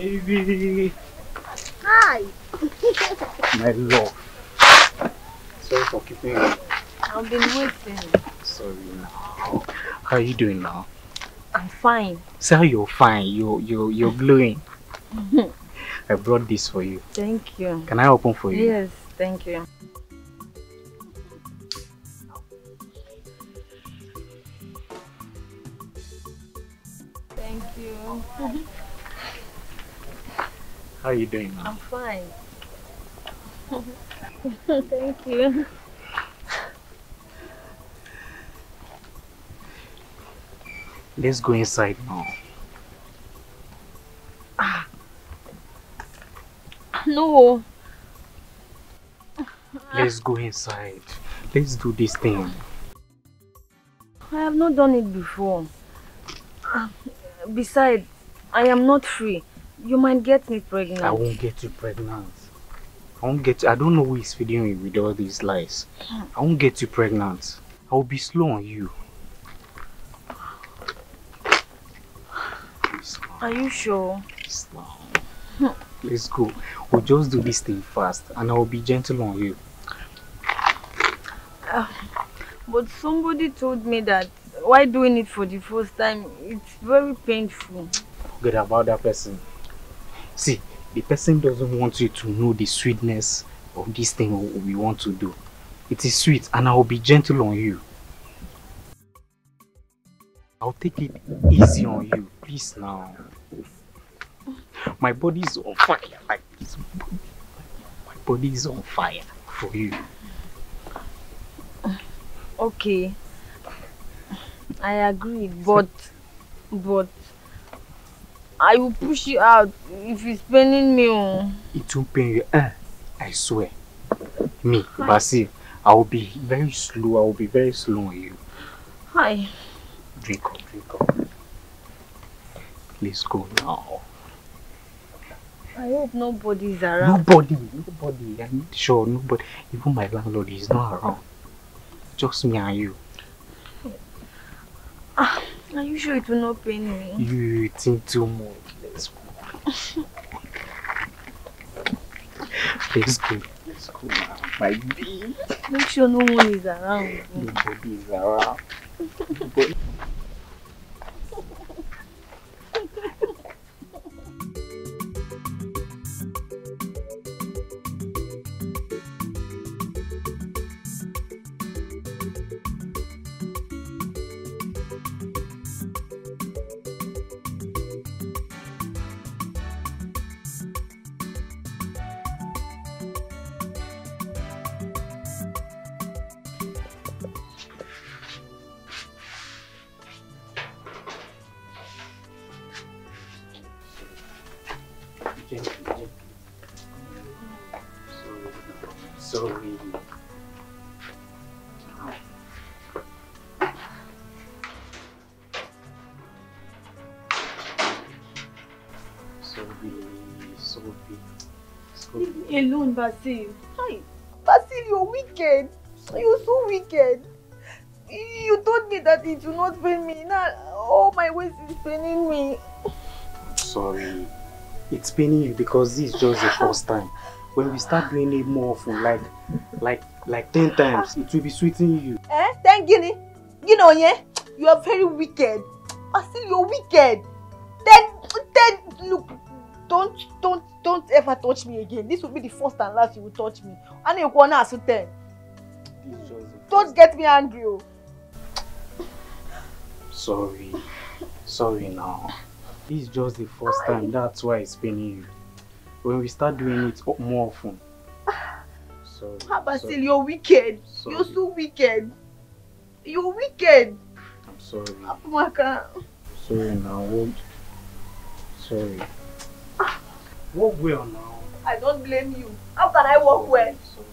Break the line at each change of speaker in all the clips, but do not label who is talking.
Baby,
Hi.
my love. Sorry for keeping you.
I've been waiting.
Sorry now. How are you doing now?
I'm fine.
Say how you're fine. You're you're you're glowing. I brought this for you.
Thank you.
Can I open for you?
Yes, thank you.
How are you doing?
I'm fine. thank you.
Let's go inside now. Ah.
No.
Let's go inside. Let's do this thing.
I have not done it before. Ah, besides, I am not free. You might get me pregnant.
I won't get you pregnant. I won't get I don't know who is feeding you with all these lies. Hmm. I won't get you pregnant. I will be slow on you.
Are you sure?
please now. Hmm. Let's go. We'll just do this thing fast and I will be gentle on you.
Ah, but somebody told me that why doing it for the first time, it's very painful.
Forget about that person. See, the person doesn't want you to know the sweetness of this thing we want to do. It is sweet and I will be gentle on you. I'll take it easy on you. Please now. My body is on fire. My body is on fire for you.
Okay. I agree, but but I will push you out if it's paining me. oh.
It won't pain you. Eh, I swear. Me, Basil, I will be very slow. I will be very slow on you.
Hi.
Drink up, drink up. Let's go now.
I hope nobody's around.
Nobody, nobody. I'm sure nobody. Even my landlord is not around. Just me and you.
Are you sure it will not pain me?
You think too much. Let's go. Let's go. Let's go now. My baby.
Make sure no one is around.
Nobody is around.
Leave me alone, Basil. Hi.
Basil, you're wicked. You're so wicked. You You told me that it will not pain me. Now all my waist is paining me.
Sorry. It's paining you because this is just the first time. When we start doing it more often, like like like ten times, it will be sweetening you.
Eh? Thank Guinea. You know, yeah? You are very wicked. I still you're wicked. Then then look, don't don't don't ever touch me again. This will be the first and last you will touch me. And you go now so ten.
This is just the
Don't get me angry. Oh.
Sorry. Sorry now. This is just the first time. That's why it's paining you. When we start doing it more often. Sorry.
Ah, but
sorry,
you're wicked.
Sorry.
You're so wicked. You're wicked.
I'm sorry.
Maka.
Sorry now. Sorry. Walk well now.
I don't blame you. How can I walk well?
Sorry.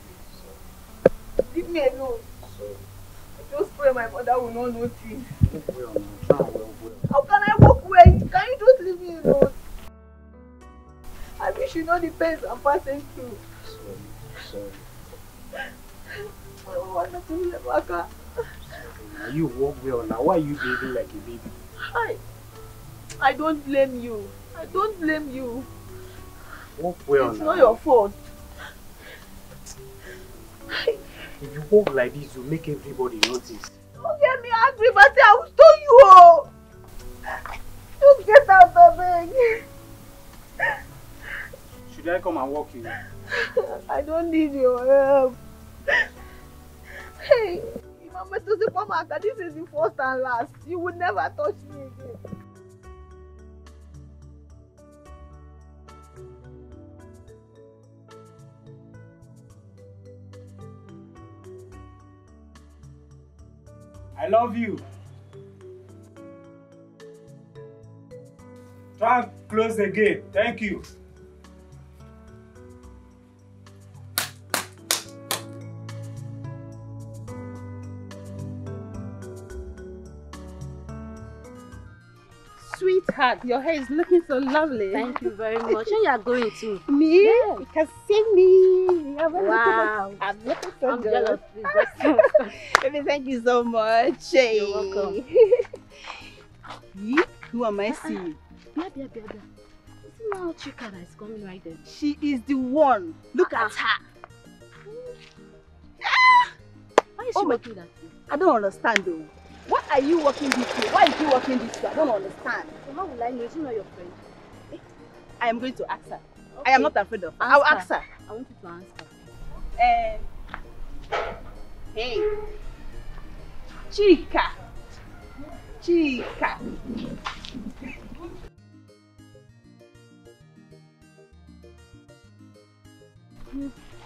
Leave me alone.
Sorry.
I just pray my mother will not notice.
Sorry. Walk well now. Try and walk well.
How can I walk well? Can you just leave me alone? I wish you know the pains I'm passing through.
Sorry. Sorry.
I don't want to.
Sorry. Now you walk well now. Why are you behaving like a baby?
I, I don't blame you. I don't blame you.
Walk well
it's
now.
not your fault.
If you walk like this, you make everybody notice.
Don't get me angry, but I will stone you. Oh. Just get out of it.
Should I come and walk you?
I don't need your help. Hey, if I'm supposed to the supermarket, this is the first and last. You will never touch me again.
I love you. Try and close the gate. Thank you.
Sweetheart, your hair is looking so lovely.
Thank you very much. And you are going to.
Me?
Yeah.
You can see me. You a
Wow.
I'm so
I'm jealous.
Baby, thank you so much. Hey.
You're welcome.
Ye? Who am I uh-uh. seeing?
Bia, bia, bia, bia. You see now Chika that is coming right there.
She is the one. Look at uh-uh. her.
Why is
Oh
she
my-
working that way?
I don't understand though. Why are you walking this way? Why is you walking this way? I don't understand.
So how will I know? Is she not your friend?
I am going to ask her. I am not afraid of her.
Ask
I will
her.
ask her.
I want you to answer.
Um, hey, Chika, Chika.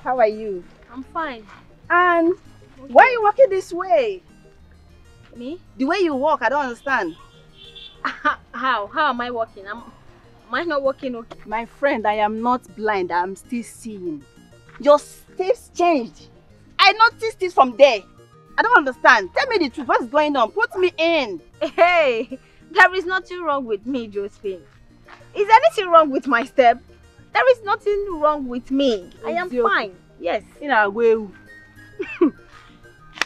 How are you?
I'm fine.
And why are you walking this way?
Me?
The way you walk, I don't understand.
How? How am I walking? Am, am I not walking okay?
My friend, I am not blind. I'm still seeing. Your steps changed. I noticed this from there. I don't understand. Tell me the truth. What's going on? Put me in.
Hey, there is nothing wrong with me, Josephine. Is anything wrong with my step? There is nothing wrong with me. I am
Eziokwu.
fine. Yes.
In a way.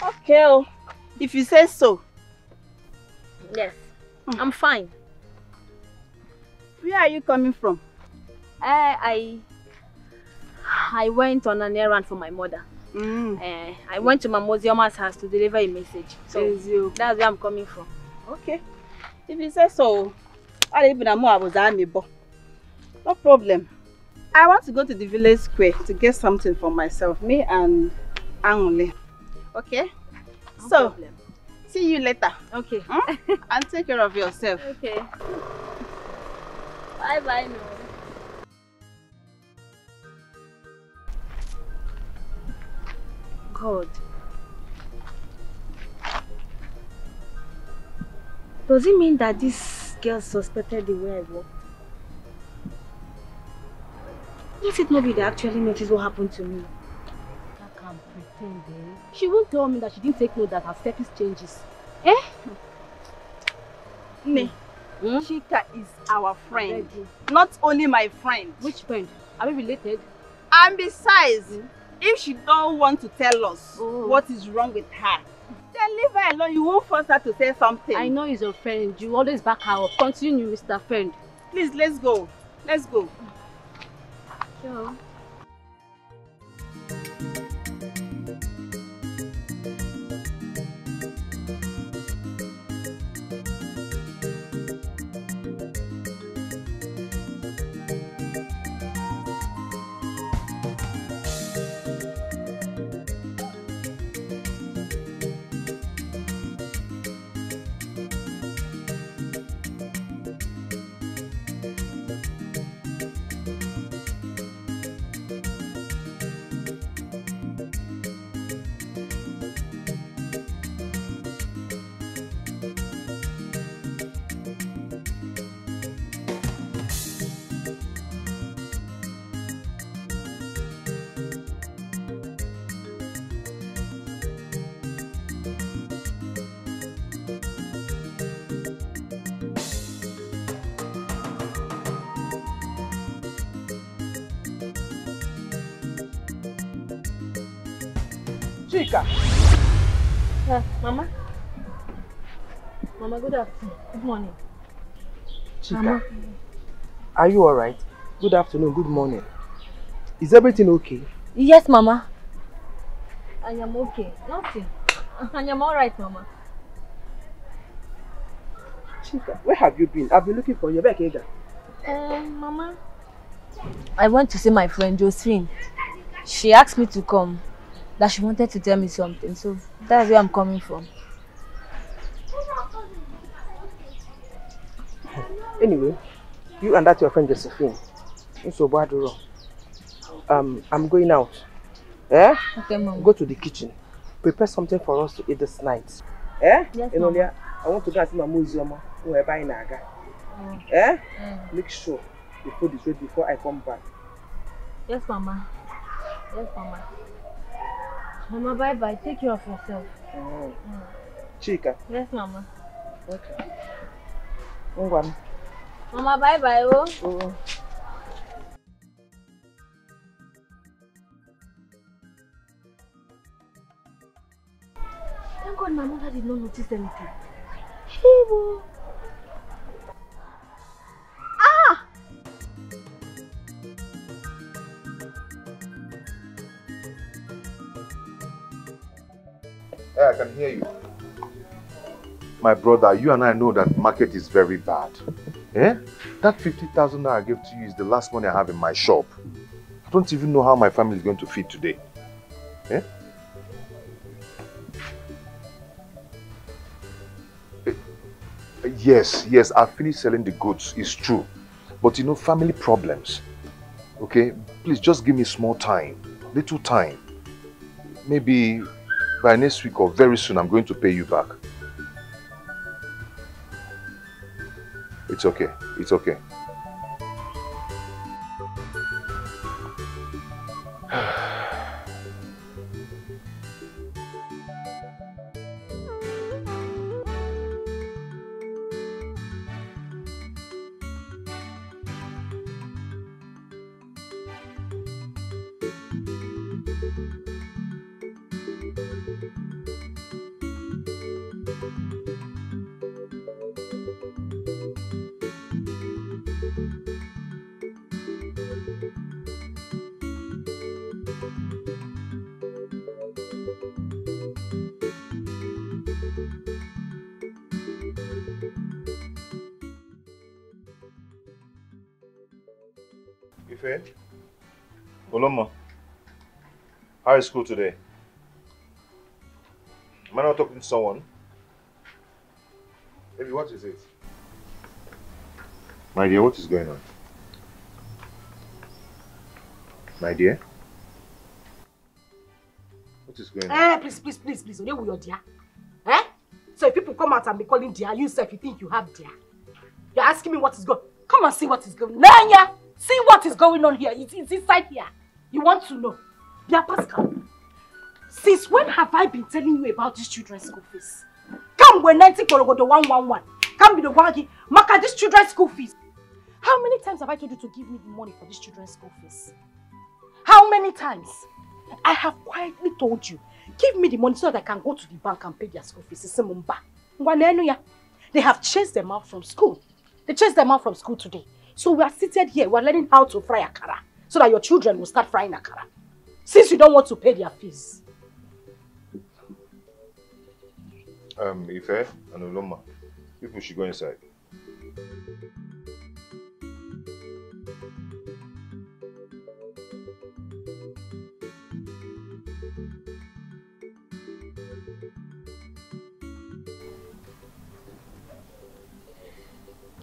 okay. oh. If you say so.
Yes.
Hmm.
I'm fine.
Where are you coming from?
I I I went on an errand for my mother.
Mm.
Uh, I went to my Mozioma's house to deliver a message. So that's where I'm coming from.
Okay. If you say so, I'll even know I was amiable. No problem. I want to go to the village square to get something for myself, me and Angule. Okay?
No
so,
problem.
see you later.
Okay.
Hmm? and take care of yourself.
Okay. Bye bye God. Does it mean that this girl suspected the way I walked? Let it not be they actually noticed what happened to me.
I can pretend, eh? She won't tell me that she didn't take note that her step is changes.
Me,
Hmm?
Chika is our friend. Not only my friend.
Which friend? Are we related?
And besides, if she don't want to tell us
Oh.
what is wrong with her, Then leave her alone. You won't force her to say something.
I know he's your friend. You always back her up. Continue, Mr. Friend.
Please, let's go. Let's go.
Sure.
Chika.
Uh, Mama. Mama, good afternoon. Good morning.
Chika.
Mama.
Are you alright? Good afternoon, good morning. Is everything okay?
Yes, Mama. I am okay. Nothing. I am alright, Mama.
Chika, where have you been? I've been looking for you. Back here.
Um, Mama. I went to see my friend Josephine. She asked me to come. That she wanted to tell me something. So that's where I'm coming from.
Anyway, you and that your friend Josephine. So bad Um, I'm going out. Eh?
Okay, Mama.
Go to the kitchen. Prepare something for us to eat this night. Eh?
Yes,
Enolia, I want to go and see my museum wherever in Naga. Eh? Make sure the food is ready before I come back.
Yes, Mama. Yes, Mama. Mama, bye bye. Take care of yourself.
Mm. Chika.
Yes, Mama.
Okay. Ngwan.
Mama, bye bye. Oh.
Mm.
Thank God my mother did not notice anything. Shibo.
Yeah, I can hear you. My brother, you and I know that market is very bad. Eh? That 50,000 naira I gave to you is the last money I have in my shop. I don't even know how my family is going to feed today. Eh? Eh, Yes, yes, I finished selling the goods. It's true. But you know, family problems. Okay? Please just give me small time. Little time. Maybe by next week or very soon, I'm going to pay you back. It's okay. It's okay. Ife? Oloma? How is school today? Am I not talking to someone? Baby, what is it? My dear, what is going on? My dear? What is going on?
Eh, please, please, please, please. Only with your dear. Eh? So if people come out and be calling dear, you self, you think you have dear. You're asking me what is going Come and see what is going on. Nanya! See what is going on here. It's, it's inside here. You want to know? Dear Paschal, since when have I been telling you about this children's school fees? Come when 90 Korogodo 111. Come be the one. Maka this children's school fees. How many times have I told you to give me the money for this children's school fees? How many times? I have quietly told you, give me the money so that I can go to the bank and pay their school fees. They have chased them out from school. They chased them out from school today. So we are seated here. We are learning how to fry akara so that your children will start frying akara. Since you don't want to pay their fees.
Um, Ife and Uloma, people should go inside.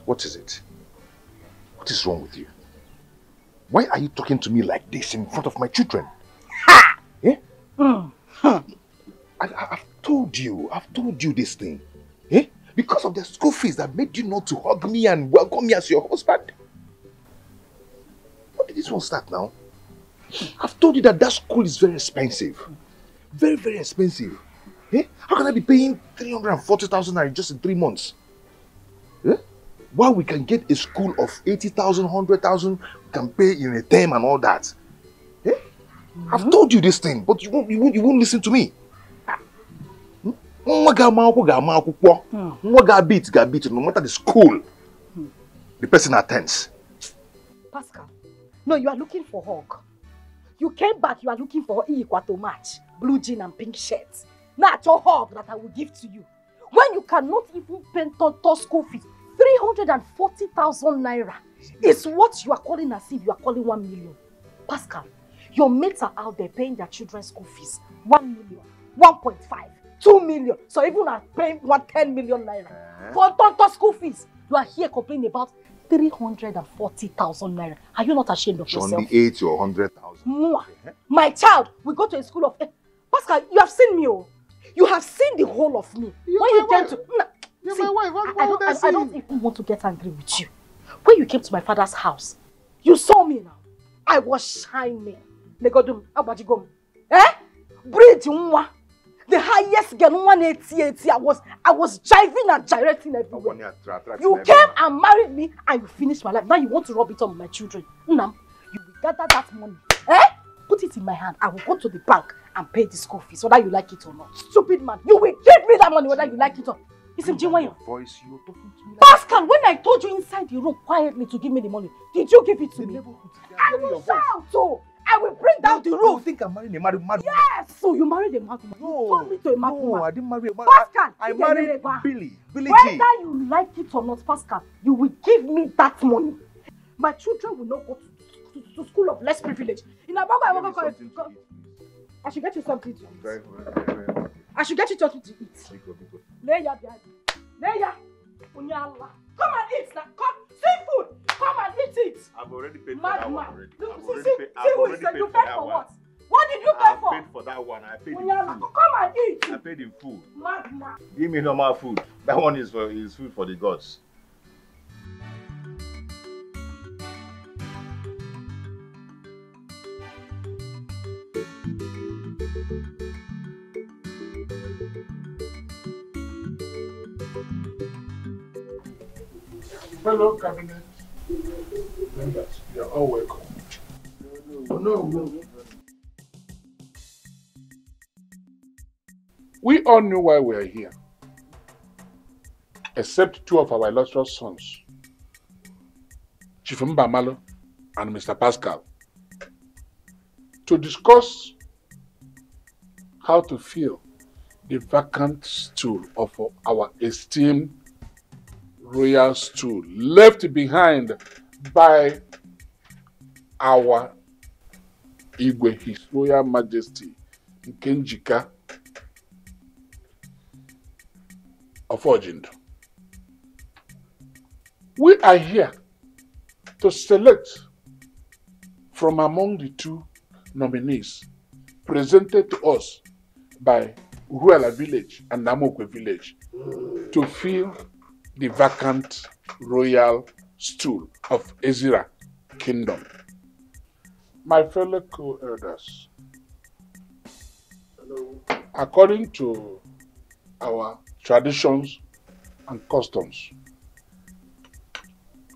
What is it? What is wrong with you? Why are you talking to me like this in front of my children? Eh? I, I, I've told you, I've told you this thing. Eh? Because of the school fees that made you not to hug me and welcome me as your husband. What did this one start now? I've told you that that school is very expensive. Very, very expensive. Eh? How can I be paying 340,000 naira just in three months? Eh? While we can get a school of 80,000, 100,000, we can pay in a term and all that. Eh? I've mm-hmm. told you this thing, but you won't, you won't, you won't listen to me. Hmm? nwa ga-ama akwụkwọ ga-ama akwụkwọ hmm. nwa ga-abịa ga-abịa no matter the school hmm. the person attends
Paschal, no, you are looking for hug. You came back, you are looking for equal to match, blue jean and pink shirt. Not your hug that I will give to you. When you cannot even pay Tonto school fees, 340,000 naira is what you are calling as if you are calling 1 million. Paschal, your mates are out there paying their children's school fees 1 million, 1.5, 2 million. So even are paying 110 million naira for Tonto school fees. You are here complaining about 340,000 naira. Are you not ashamed of yourself?
the 80 or 100,000
Mwah. My child we go to a school of. Eh, Paschal, you have seen me, oh. You have seen the whole of me. when you came to. Nah,
You're
see,
my wife. What-
I,
what
I,
would
don't,
I
I, I don't even want to get angry with you. When you came to my father's house, you saw me now. I was shining. Legodum, Abajigom. Eh? Bridge nwa. The highest girl, 180, I was, I was driving and gyrating everywhere. You came and married me and you finished my life. Now you want to rub it on my children. Nam, you will gather that money. Eh? Put it in my hand. I will go to the bank and pay the school fees, whether you like it or not. Stupid man. You will give me that money whether you like it or not. Listen, Jinwayo.
voice you're talking to me like
Pascal, when I told you inside the room quietly to give me the money, did you give it to me? I will shout, oh. I will bring down the
You
roof.
think I'm marrying a married mad
Yes, so you married a madwoman. You
No,
told me to a
no,
madwoman.
I didn't marry a man.
Pascal,
I, I
you
married Billy. Billy G.
Whether you like it or not, Pascal, you will give me that money. My children will not go to, to, to school of less privilege. In Abago, I will go. I should get you something to
Very,
eat.
very, very, very happy.
I should get you something to eat.
Biko, biko.
Leia, Biadi. Leia. Unyala. Come and eat now. Come. Seafood. Come and eat it.
I've already paid for
Mad
that one already.
Look,
I've
see,
already
see,
paid,
see
I've
who is
paid
you
for
paid
that
for what? What did you pay
I
for?
paid for that one. I paid in
Unyala.
full.
Come and eat.
I paid in full.
Mad man.
Give me normal food. That one is for is food for the gods.
Fellow cabinet members, you're all welcome. Oh, no, no. We all knew why we are here, except two of our illustrious sons, Chief Mbamalo and Mr. Pascal, to discuss how to fill the vacant stool of our esteemed royal stool left behind by our Igwe, His Royal Majesty Nkenjika of Ojindo. We are here to select from among the two nominees presented to us by Uruela Village and Namokwe Village to fill the vacant royal stool of Ezra Kingdom. My fellow co-elders, according to our traditions and customs,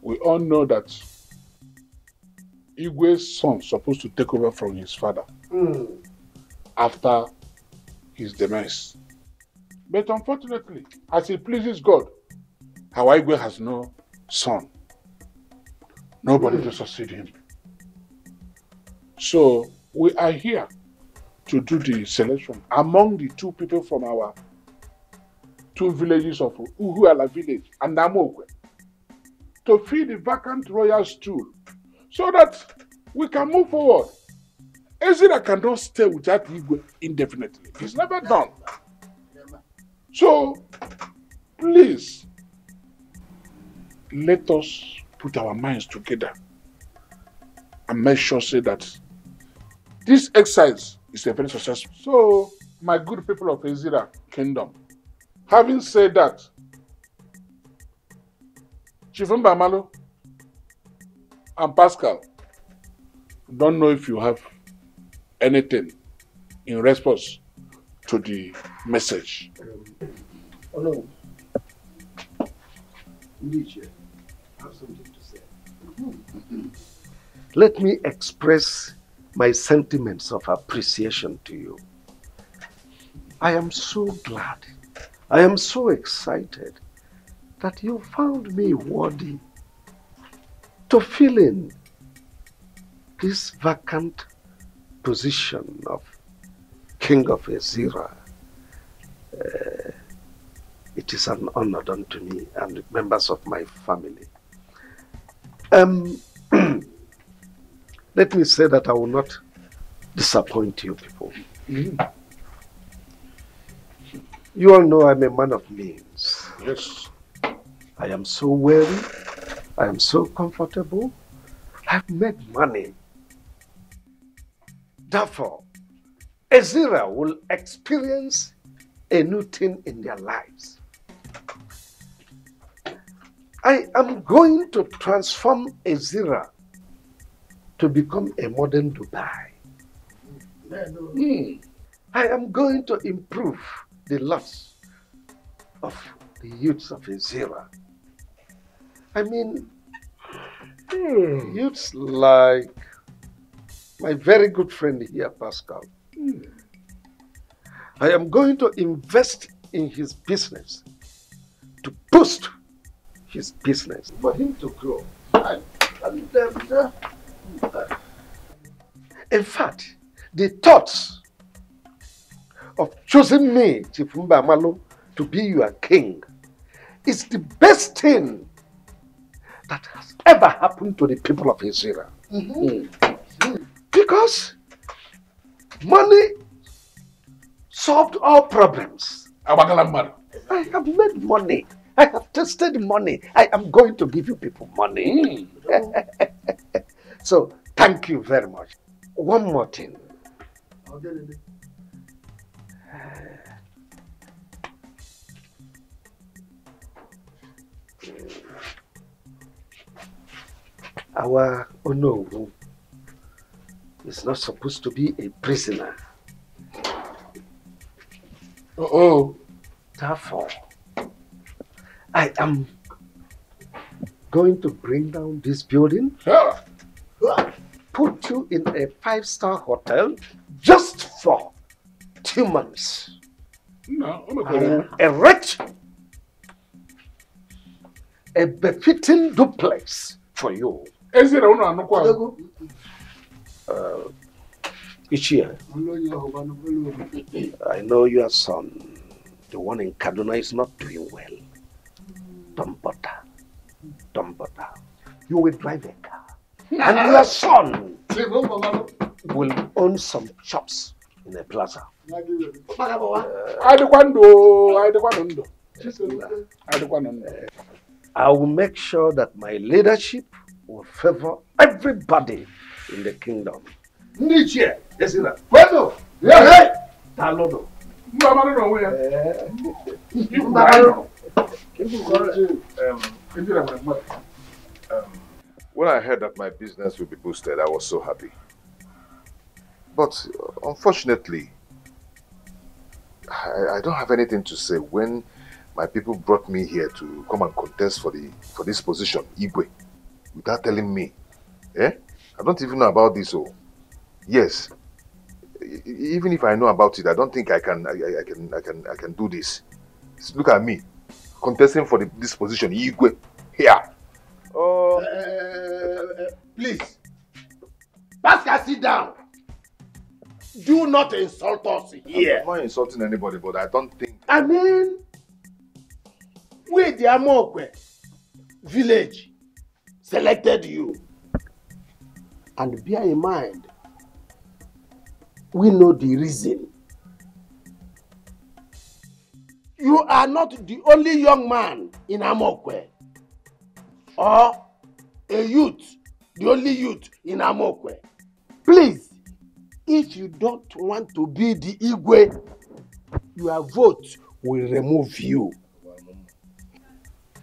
we all know that Igwe's son is supposed to take over from his father after his demise. But unfortunately, as it pleases God, Hawaigwe has no son. Nobody to succeed him. So we are here to do the selection among the two people from our two villages of Uhuala village and Namokwe to fill the vacant royal stool so that we can move forward. Ezra cannot stay without Igwe indefinitely. It's never done. So, please, let us put our minds together and make sure say that this exercise is a very successful. So, my good people of Ezra Kingdom, having said that, Chief Mbamalo and Pascal, don't know if you have anything in response to the message.
Oh no. Nietzsche, have something to say. Let me express my sentiments of appreciation to you. I am so glad, I am so excited that you found me worthy to fill in this vacant position of King of Ezira. Uh, it is an honor done to me and members of my family. Um, let me say that I will not disappoint you people. You all know I'm a man of means.
Yes.
I am so wealthy. I am so comfortable. I've made money. Therefore, Ezira will experience a new thing in their lives. I am going to transform Ezira to become a modern Dubai. Hmm. I am going to improve the lives of the youths of Ezira. I mean, youths like my very good friend here, Paschal. I am going to invest in his business to boost his business for him to grow. And, and, uh, uh, in fact, the thoughts of choosing me, Chief Mbamalo, to be your king is the best thing that has ever happened to the people of Israel. Mm. Because money solved all problems. I have made money. I have tested money. I am going to give you people money. so, thank you very much. One more thing. Our Onowu is not supposed to be a prisoner.
Uh Oh.
Therefore, I am going to bring down this building, put you in a five-star hotel just for two months.
No, I'm
will erect a befitting duplex for you.
Ezira, unu anụkwa
Uh, Ichia, I know your son, the one in Kaduna, is not doing well. Don't bother. Don't. You will drive a car. And your son will own some shops in the plaza.
adịkwa ndụ o, adịkwa ndụ adịkwa ndụ
I will make sure that my leadership will favor everybody in the kingdom. Nichie, Esina, Kweno, hey, Talono.
Um, mmadụ.
When I heard that my business will be boosted, I was so happy. But uh, unfortunately, I, I don't have anything to say when my people brought me here to come and contest for the for this position, Igwe, without telling me. Eh? I don't even know about this. Oh, yes, even if I know about it, I don't think I can I, I- can I can I can do this. Look at me, contesting for the, this position, Igwe. Here.
Oh,
Uh, please. Pascal, sit down. Do not insult us here.
I'm not insulting anybody, but I don't think
I mean, we the Amokwe village selected you. And bear in mind, we know the reason. You are not the only young man in Amokwe or a youth, the only youth in Amokwe. Please, if you don't want to be the Igwe, your vote will remove you.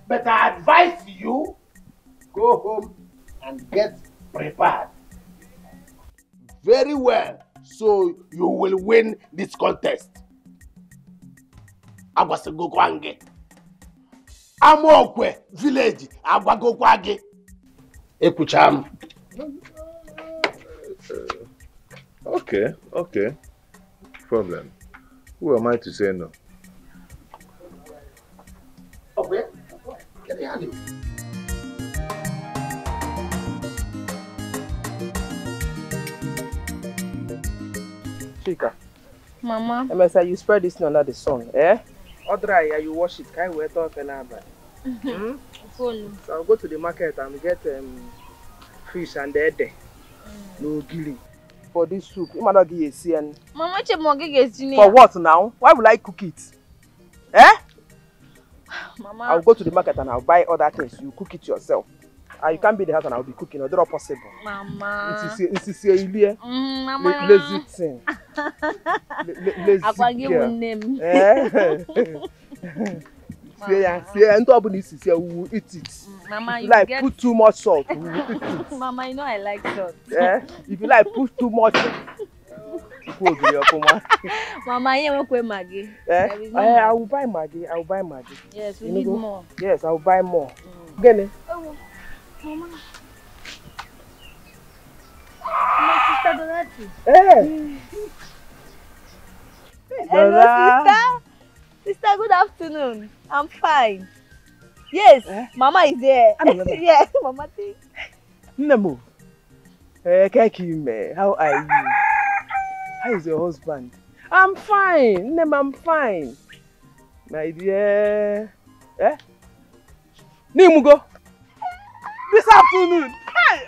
But I advise you go home and get prepared very well so you will win this contest. Agwasịgokwa gị. Amaokwe village agwagokwa gị. Ekwucha m.
Okay, okay. Problem. Who am I to say no?
Okay. Kedu ya dị?
Chika,
Mama.
Emesa, you spread this thing under the sun, eh? Or dry, yeah, you wash it. Can you wait off and Hmm? So I'll go to the market and get um, fish and ede. No gilly. For this soup, you might not give a CN.
Mama, che mo gege sini.
For what now? Why would I cook it? Eh?
Mama.
I'll go to the market and I'll buy other things. You cook it yourself. Ah, you can't be the husband. and I'll be cooking. No, that's not possible.
Mama.
It's is a Ilie.
Mm, mama.
Le, lazy thing. Le, lazy girl.
I'll give you name.
Eh? Say say and to abun isi say we eat it.
Mama, you
like
get...
put too much salt. We eat it.
Mama, you know I like salt.
Yeah. If you like put too much
mama yẹn wọn pe maggi.
Eh?
ẹ ẹ
eh, i will buy maggi i will buy maggi.
yes we
you
need
go?
more.
yes i will buy more. Mm. it.
ewu oh. Mama. My sister Dorothy.
Eh?
Hello, sister. Sister, good afternoon. I'm fine. Yes,
Eh?
Mama is there.
Ah,
yes, Mama. Thank
Nne m. Eh, keke ime. How are you? How is your husband? I'm fine. Nne m, I'm fine. My dear. Eh? N'imugo. This afternoon. Hey,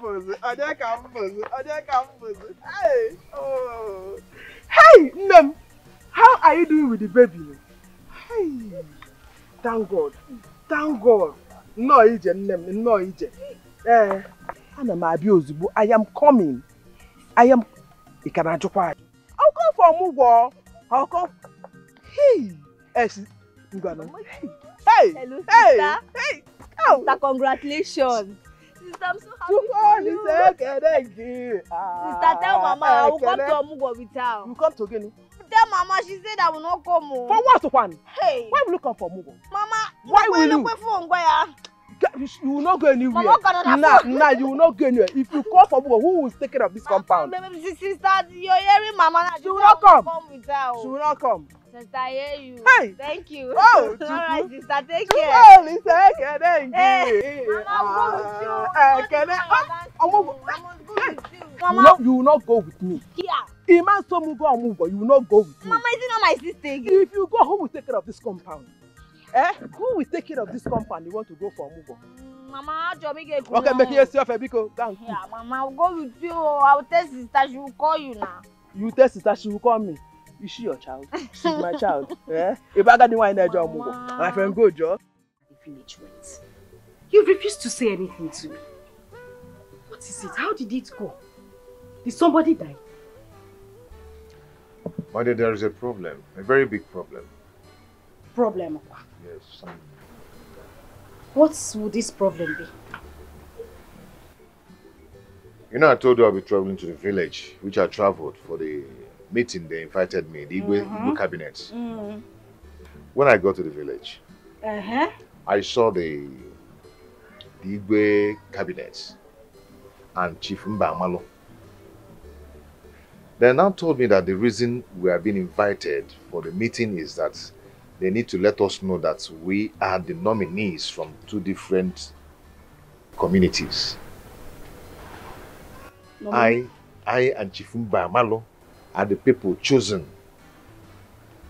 bụzi? Onye ka m bụzi? Onye ka m bụzi? Hey, oh. Hey, nne m. How are you doing with the baby? Hey, thank God. Thank God. Nnọọ ije nne m, nnọọ ije. Ee, ana m abịa ozugbo. I am coming. I am. Ị ka na-ajụkwa ajụ? I'll come for ọmụgwọ. I'll come. Hey, esi. Ngwanụ. Hey,
Hello,
hey,
sister.
hey.
Sister, congratulations. Sister, I'm so happy for you. Sister, tell Mama I will come to Omugwo with her.
You come to Gini.
Tell Mama she said I will not come. oh.
For what, Kwan?
Hey,
Why will you come for Mugo?
Mama.
Why will you? You will not go anywhere.
Mama,
Nah, nah, you will not go anywhere. If you call for Mugo, who will take care of this compound?
Sister, you're hearing Mama.
She will not come. She will not come.
Sister, I hear you.
Hey.
Thank you.
Oh,
All right, sister, take care.
Olise ekele gị.
Hey, Mama, I'm going with you.
Ah,
going
Ekele.
to
Ah,
my
Omugo.
I'm going to go with you.
You
Mama,
not- You will not go with me.
here.
Iman so Mugo or Mugo, you will not go with me.
Mama, is it not my sister again?
If you go, who will take care of this compound? Eh? Who will take care of this compound? You want to go for Mugo?
Mm, Mama, I'll make it
Okay, make yourself a biko. Thank you.
Yeah, Mama, I'll go with you. I will tell sister. She will call you now.
You tell sister she will call me. Is she your child? She's my child. Eh? If I got the wine, Mugo.
Mama.
My friend, go, Joe.
the village went. You refused to say anything to me. What is it? How did it go? Did somebody die?
My dear, there is a problem, a very big problem.
Problem.
Yes. some-
What would this problem be?
You know, I told you I'll be traveling to the village, which I traveled for the meeting they invited me, the Igwe, Igwe cabinet.
Mm.
When I got to the village,
Uh-huh.
I saw the, the Igwe cabinet and Chief Mbamalo. They now told me that the reason we are being invited for the meeting is that they need to let us know that we are the nominees from two different communities. I, I and Chief Mbamalo are the people chosen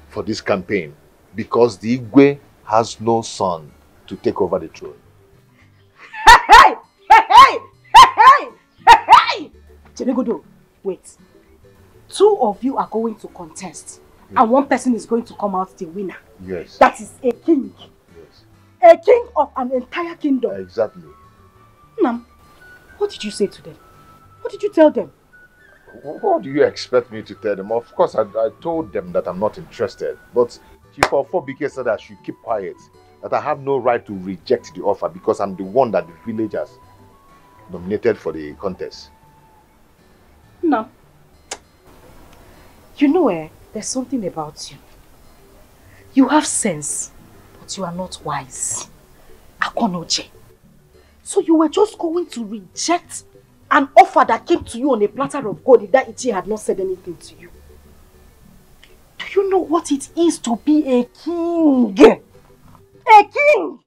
for this campaign because the Igwe has no son to take over the throne.
Hey! Hey! Hey! Hey! Hey! Hey! Jenegodo, wait. Two of you are going to contest, and one person is going to come out the winner.
Yes.
That is a king. Yes. A king of an entire kingdom.
Exactly.
Nam, what did you say to them? What did you tell them?
Wh- What do you expect me to tell them? Of course, I, I told them that I'm not interested. But Chief Ofobike said I should keep quiet. That I have no right to reject the offer because I'm the one that the village has nominated for the contest.
No. You know, eh, there's something about you. You have sense, but you are not wise. Akonoje. So you were just going to reject an offer that came to you on a platter of gold if that Ichi had not said anything to you. Do you know what it is to be a king? A king!